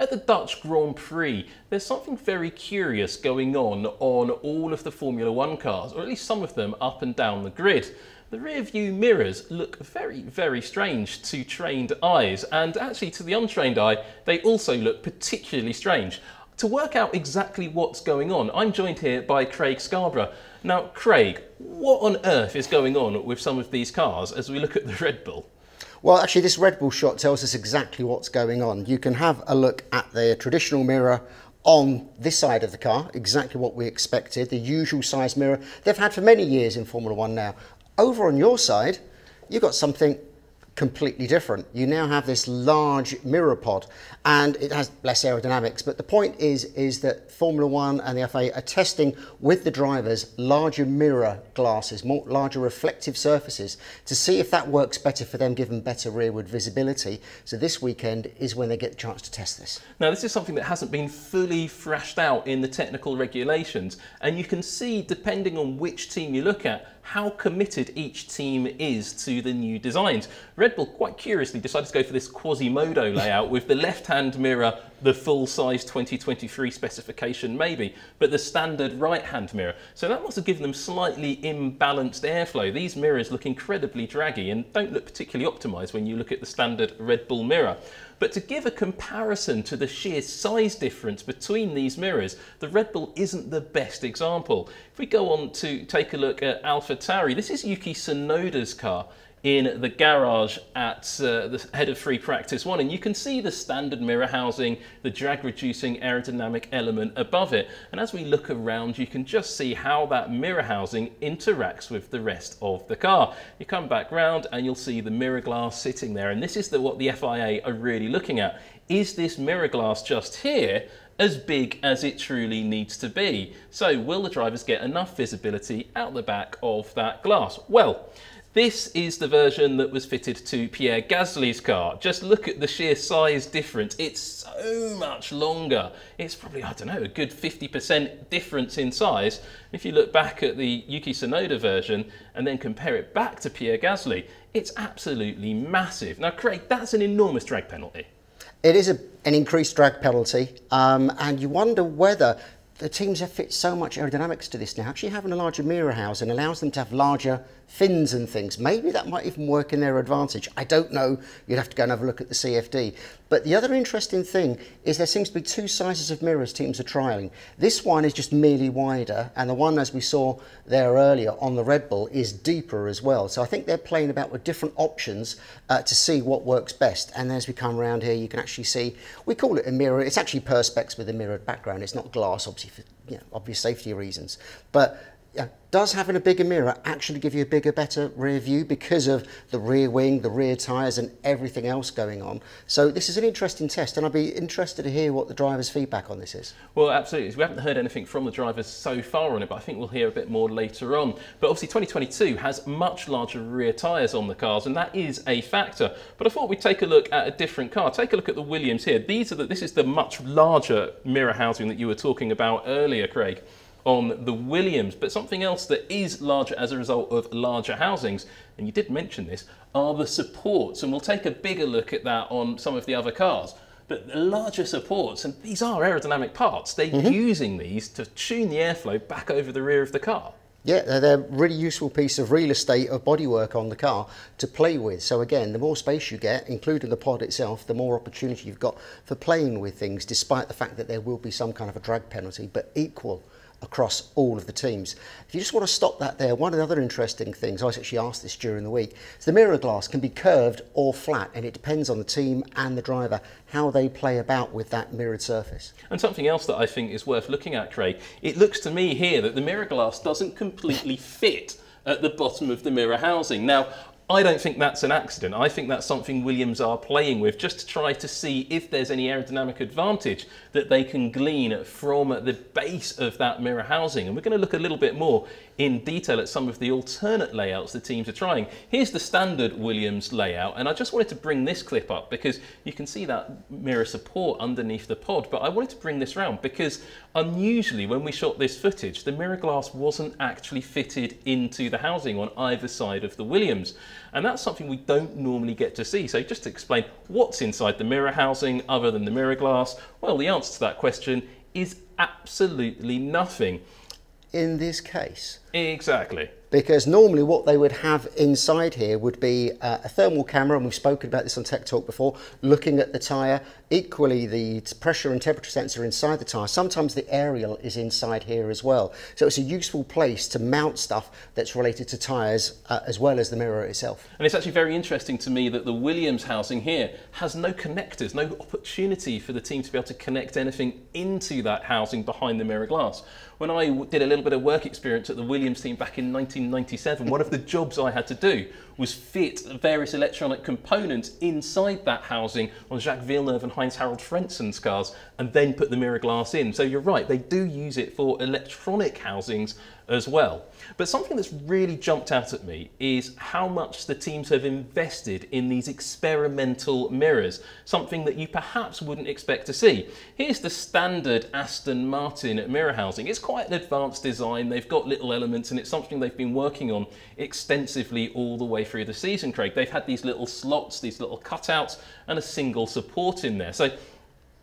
At the Dutch Grand Prix, there's something very curious going on on all of the Formula One cars, or at least some of them up and down the grid. The rear view mirrors look very, very strange to trained eyes, and actually to the untrained eye, they also look particularly strange. To work out exactly what's going on, I'm joined here by Craig Scarborough. Now, Craig, what on earth is going on with some of these cars as we look at the Red Bull? Well, actually, this Red Bull shot tells us exactly what's going on. You can have a look at the traditional mirror on this side of the car, exactly what we expected, the usual size mirror they've had for many years in Formula One now. Over on your side, you've got something completely different. You now have this large mirror pod and it has less aerodynamics. But the point is, is that Formula One and the FIA are testing with the drivers larger mirror glasses, more larger reflective surfaces to see if that works better for them, given better rearward visibility. So this weekend is when they get the chance to test this. Now, this is something that hasn't been fully thrashed out in the technical regulations. And you can see, depending on which team you look at, how committed each team is to the new designs. Red Bull quite curiously decided to go for this Quasimodo layout with the left-hand mirror, the full-size 2023 specification maybe, but the standard right-hand mirror. So that must have given them slightly imbalanced airflow. These mirrors look incredibly draggy and don't look particularly optimized when you look at the standard Red Bull mirror. But to give a comparison to the sheer size difference between these mirrors, the Red Bull isn't the best example. If we go on to take a look at AlphaTauri, this is Yuki Tsunoda's car in the garage at uh, the head of free practice one and you can see the standard mirror housing the drag reducing aerodynamic element above it and as we look around you can just see how that mirror housing interacts with the rest of the car you come back round and you'll see the mirror glass sitting there and this is the, what the FIA are really looking at is this mirror glass just here as big as it truly needs to be. So will the drivers get enough visibility out the back of that glass? Well, this is the version that was fitted to Pierre Gasly's car. Just look at the sheer size difference. It's so much longer. It's probably, I don't know, a good 50% difference in size. If you look back at the Yuki Tsunoda version and then compare it back to Pierre Gasly, it's absolutely massive. Now, Craig, that's an enormous drag penalty. It is a, an increased drag penalty, um, and you wonder whether the teams have fit so much aerodynamics to this now. Actually, having a larger mirror housing allows them to have larger fins and things. Maybe that might even work in their advantage. I don't know. You'd have to go and have a look at the CFD. But the other interesting thing is there seems to be two sizes of mirrors teams are trialling. This one is just merely wider, and the one, as we saw there earlier on the Red Bull, is deeper as well. So I think they're playing about with different options uh, to see what works best. And as we come around here, you can actually see, we call it a mirror. It's actually Perspex with a mirrored background. It's not glass, obviously, for you know, obvious safety reasons. But does having a bigger mirror actually give you a bigger, better rear view because of the rear wing, the rear tyres and everything else going on? So this is an interesting test and I'd be interested to hear what the driver's feedback on this is. Well, absolutely. We haven't heard anything from the drivers so far on it, but I think we'll hear a bit more later on. But obviously 2022 has much larger rear tyres on the cars and that is a factor. But I thought we'd take a look at a different car. Take a look at the Williams here. These are the, this is the much larger mirror housing that you were talking about earlier, Craig on the Williams. But something else that is larger as a result of larger housings, and you did mention this, are the supports. And we'll take a bigger look at that on some of the other cars. But the larger supports, and these are aerodynamic parts, they're mm -hmm. using these to tune the airflow back over the rear of the car. Yeah, they're a really useful piece of real estate of bodywork on the car to play with. So again, the more space you get, including the pod itself, the more opportunity you've got for playing with things, despite the fact that there will be some kind of a drag penalty, but equal across all of the teams. If you just want to stop that there, one of the other interesting things, I was actually asked this during the week, is the mirror glass can be curved or flat and it depends on the team and the driver how they play about with that mirrored surface. And something else that I think is worth looking at, Craig, it looks to me here that the mirror glass doesn't completely fit at the bottom of the mirror housing. Now, I don't think that's an accident. I think that's something Williams are playing with just to try to see if there's any aerodynamic advantage that they can glean from the base of that mirror housing. And we're going to look a little bit more in detail at some of the alternate layouts the teams are trying. Here's the standard Williams layout, and I just wanted to bring this clip up because you can see that mirror support underneath the pod, but I wanted to bring this round because unusually when we shot this footage, the mirror glass wasn't actually fitted into the housing on either side of the Williams. And that's something we don't normally get to see. So just to explain what's inside the mirror housing other than the mirror glass, well, the answer to that question is absolutely nothing. In this case? Exactly because normally what they would have inside here would be uh, a thermal camera, and we've spoken about this on Tech Talk before, looking at the tyre. Equally, the pressure and temperature sensor inside the tyre. Sometimes the aerial is inside here as well. So it's a useful place to mount stuff that's related to tyres uh, as well as the mirror itself. And it's actually very interesting to me that the Williams housing here has no connectors, no opportunity for the team to be able to connect anything into that housing behind the mirror glass. When I did a little bit of work experience at the Williams team back in 19 1997, one of the jobs I had to do was fit various electronic components inside that housing on Jacques Villeneuve and Heinz Harald Frentzen's cars and then put the mirror glass in. So you're right, they do use it for electronic housings as well. But something that's really jumped out at me is how much the teams have invested in these experimental mirrors, something that you perhaps wouldn't expect to see. Here's the standard Aston Martin mirror housing. It's quite an advanced design, they've got little elements and it's something they've been working on extensively all the way through the season, Craig. They've had these little slots, these little cutouts and a single support in there. So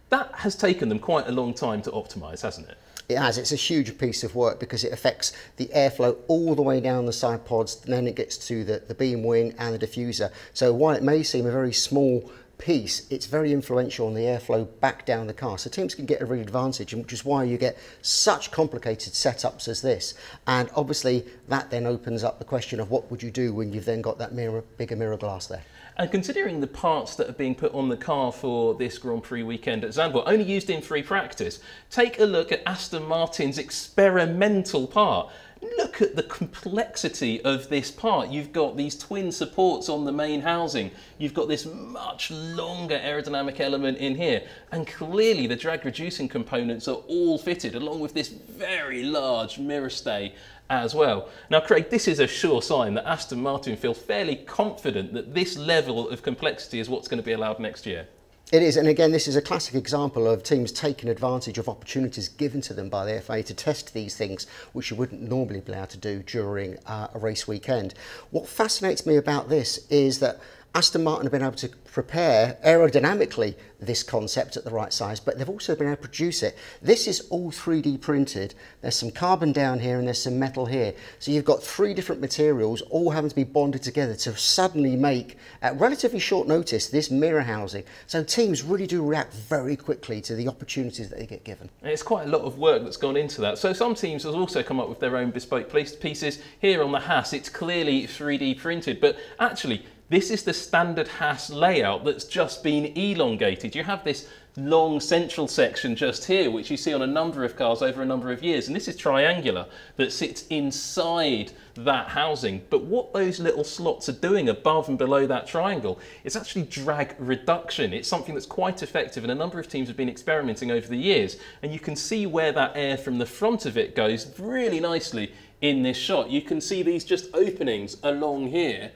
that has taken them quite a long time to optimise, hasn't it? It has. It's a huge piece of work because it affects the airflow all the way down the side pods, then it gets to the, the beam wing and the diffuser. So while it may seem a very small piece, it's very influential on the airflow back down the car. So teams can get a real advantage, and which is why you get such complicated setups as this. And obviously that then opens up the question of what would you do when you've then got that mirror, bigger mirror glass there. And considering the parts that are being put on the car for this Grand Prix weekend at Zandvoort, only used in free practice, take a look at Aston Martin's experimental part look at the complexity of this part. You've got these twin supports on the main housing. You've got this much longer aerodynamic element in here. And clearly the drag reducing components are all fitted along with this very large mirror stay as well. Now, Craig, this is a sure sign that Aston Martin feel fairly confident that this level of complexity is what's going to be allowed next year. It is, and again, this is a classic example of teams taking advantage of opportunities given to them by the FIA to test these things, which you wouldn't normally be able to do during uh, a race weekend. What fascinates me about this is that Aston Martin have been able to prepare aerodynamically this concept at the right size, but they've also been able to produce it. This is all 3D printed. There's some carbon down here and there's some metal here. So you've got three different materials all having to be bonded together to suddenly make, at relatively short notice, this mirror housing. So teams really do react very quickly to the opportunities that they get given. And it's quite a lot of work that's gone into that. So some teams have also come up with their own bespoke pieces. Here on the Haas, it's clearly 3D printed, but actually this is the standard Haas layout that's just been elongated. You have this long central section just here, which you see on a number of cars over a number of years. And this is triangular that sits inside that housing. But what those little slots are doing above and below that triangle is actually drag reduction. It's something that's quite effective and a number of teams have been experimenting over the years. And you can see where that air from the front of it goes really nicely in this shot. You can see these just openings along here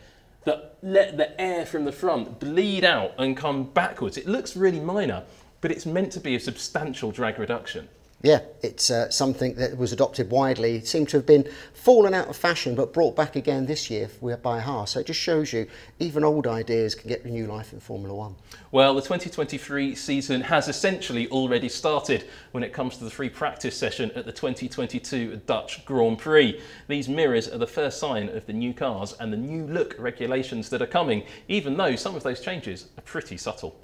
that let the air from the front bleed out and come backwards. It looks really minor, but it's meant to be a substantial drag reduction. Yeah, it's uh, something that was adopted widely. It seemed to have been fallen out of fashion, but brought back again this year by Haas. So it just shows you even old ideas can get new life in Formula One. Well, the 2023 season has essentially already started when it comes to the free practice session at the 2022 Dutch Grand Prix. These mirrors are the first sign of the new cars and the new look regulations that are coming, even though some of those changes are pretty subtle.